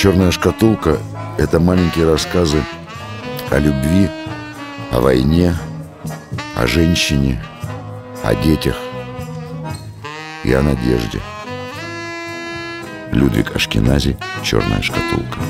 «Черная шкатулка» — это маленькие рассказы о любви, о войне, о женщине, о детях и о надежде. Людвиг Ашкенази «Черная шкатулка».